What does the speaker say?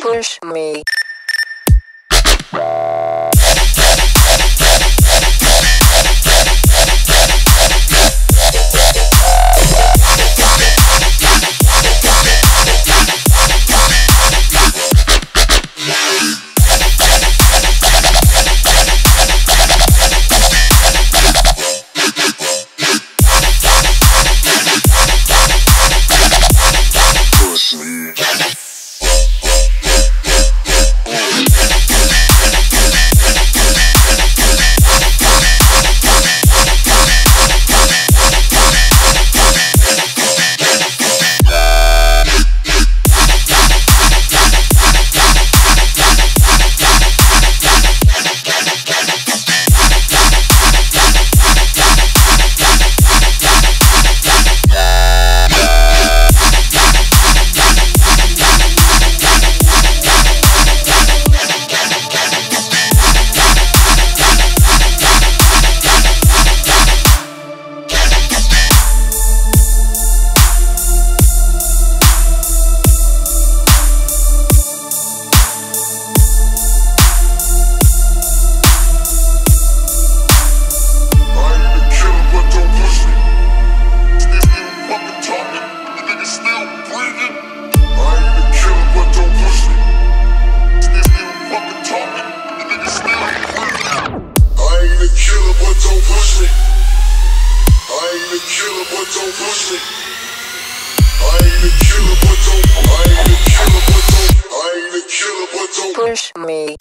push me. Push me.